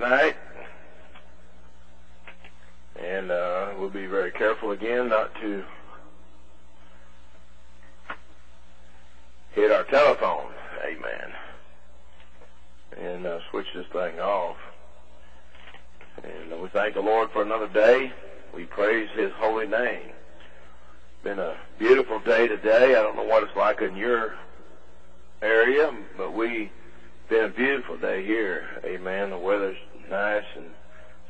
tonight. And uh, we'll be very careful again not to hit our telephone. Amen. And uh, switch this thing off. And uh, we thank the Lord for another day. We praise His holy name. Been a beautiful day today. I don't know what it's like in your area, but we've been a beautiful day here. Amen. The weather's nice and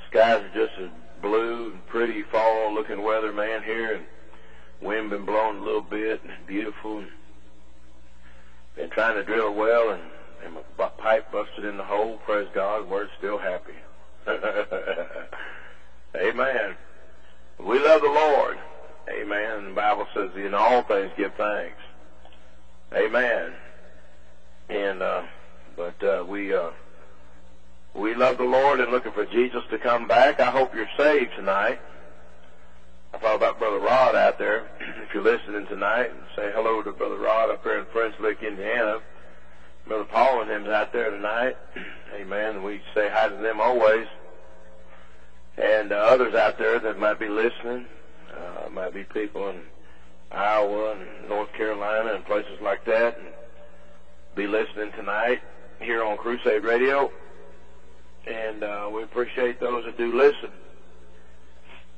skies are just as blue and pretty fall looking weather, man, here and wind been blowing a little bit and beautiful. Been trying to drill a well and, and my pipe busted in the hole. Praise God, we're still happy. Amen. We love the Lord. Amen. The Bible says in all things give thanks. Amen. And uh but uh, we uh, we love the Lord and looking for Jesus to come back. I hope you're saved tonight. I thought about Brother Rod out there. if you're listening tonight, say hello to Brother Rod up there in French Lick, Indiana. Brother Paul and them's out there tonight. Amen. We say hi to them always. And uh, others out there that might be listening, uh, might be people in Iowa and North Carolina and places like that, and be listening tonight here on Crusade Radio, and uh, we appreciate those that do listen.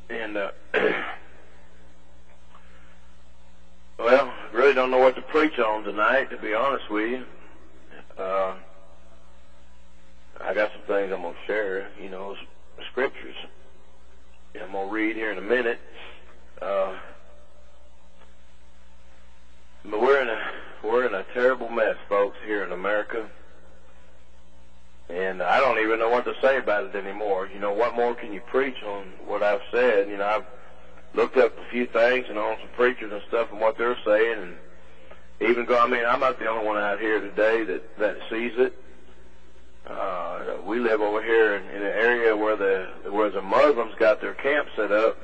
And uh, well, really don't know what to preach on tonight, to be honest with you. Uh, I got some things I'm gonna share, you know, scriptures. I'm gonna read here in a minute. Uh, but we're in a we're in a terrible mess, folks, here in America. And I don't even know what to say about it anymore. You know, what more can you preach on what I've said? You know, I've looked up a few things and on some preachers and stuff and what they're saying and even go, I mean, I'm not the only one out here today that, that sees it. Uh, we live over here in, in an area where the, where the Muslims got their camp set up.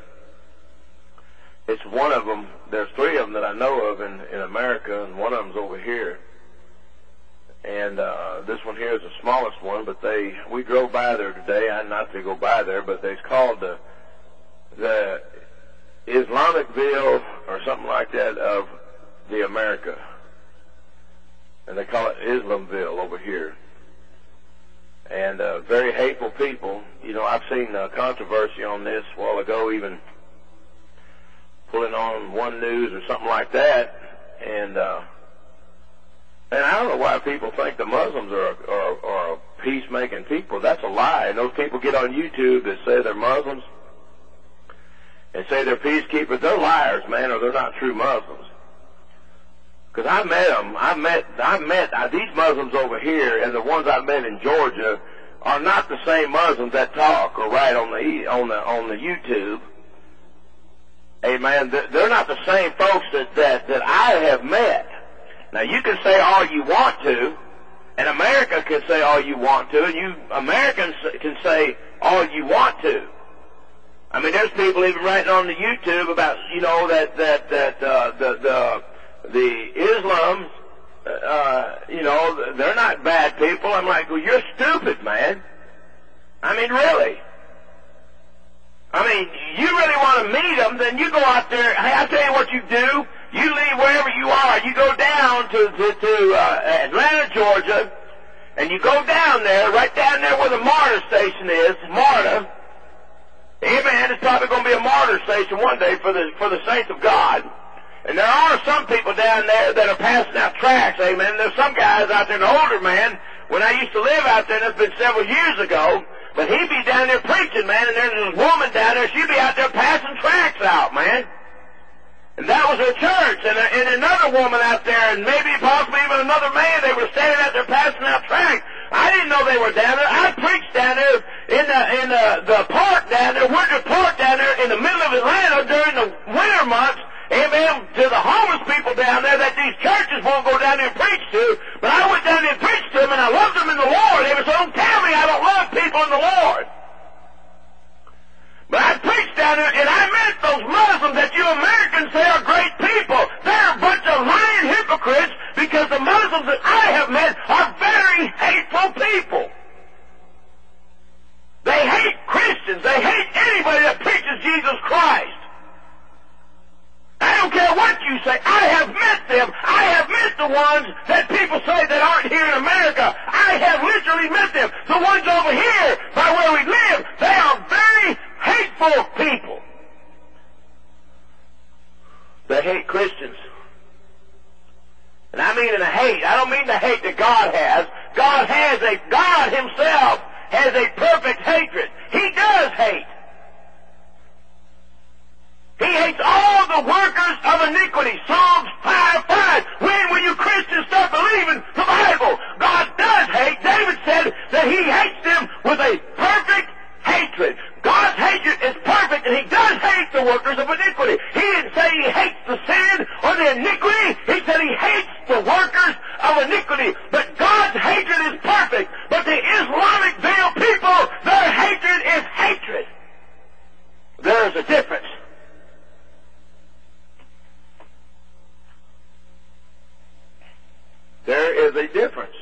It's one of them, there's three of them that I know of in, in America and one of them's over here and uh, this one here is the smallest one. But they we drove by there today. I not to go by there, but it's called the the Islamicville or something like that of the America, and they call it Islamville over here. And uh, very hateful people. You know, I've seen uh, controversy on this a while ago, even pulling on one news or something like that, and. uh and I don't know why people think the Muslims are, are, are a peacemaking people. That's a lie. And those people get on YouTube that say they're Muslims and say they're peacekeepers. They're liars, man, or they're not true Muslims. Because I met them. I met, I met uh, these Muslims over here, and the ones I met in Georgia are not the same Muslims that talk or write on the on the on the YouTube. Amen. They're not the same folks that that that I have met. Now you can say all you want to, and America can say all you want to, and you Americans can say all you want to. I mean, there's people even writing on the YouTube about you know that that that uh, the the the Islam, uh, you know, they're not bad people. I'm like, well, you're stupid, man. I mean, really. I mean, you really want to meet them, then you go out there. Hey, I tell you what you do. You leave wherever you are. You go down to to, to uh, Atlanta, Georgia, and you go down there, right down there where the MARTA station is, MARTA. Amen. It's probably going to be a MARTA station one day for the for the saints of God. And there are some people down there that are passing out tracts, amen. There's some guys out there, an older man, when I used to live out there, that's been several years ago, but he'd be down there preaching, man, and there's this woman down there, she'd be out there passing tracts out, man. That was her church. And, and another woman out there, and maybe possibly even another man, they were standing out there passing out tracts. I didn't know they were down there. Christians are great people. They're a bunch of lying hypocrites because the Muslims that I have met are very hateful people. They hate Christians. They hate anybody that preaches Jesus Christ. I don't care what you say. I have met them. I have met the ones that people say that aren't here in America. I have literally met them. The ones over here by where we live, they are very hateful people. They hate Christians. And I mean in a hate. I don't mean the hate that God has. God has a, God himself has a perfect hatred. He does hate. He hates all the workers of iniquity. Psalms 5, 5. When will you Christians start believing the Bible? God does hate. David said that he hates them with a perfect hatred. God's hatred is perfect and he does hate the workers of iniquity. He didn't say he hates the sin or the iniquity. He said he hates the workers of iniquity. But God's hatred is perfect. But the Islamicville people, their hatred is hatred. There is a difference. There is a difference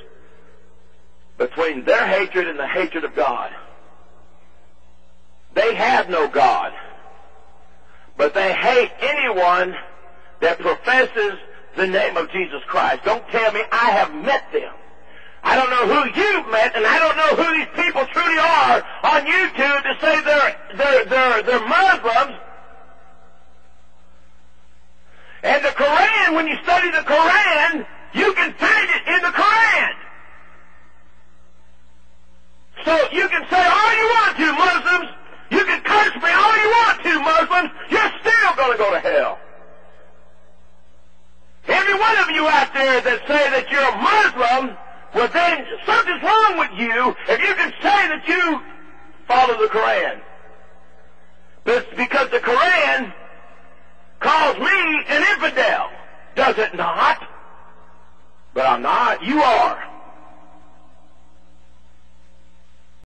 between their hatred of God. They have no God, but they hate anyone that professes the name of Jesus Christ. Don't tell me I have met them. I don't know who you've met, and I don't know who these people truly are on YouTube to say they're they're they're, they're Muslims. And the Quran, when you study the Quran, you can find it in the Quran. So you can say all you want to, Muslims. You can curse me all you want to, Muslims. You're still going to go to hell. Every one of you out there that say that you're a Muslim, well then something's wrong with you if you can say that you follow the Quran. But because the Quran calls me an infidel. Does it not? But I'm not. You are.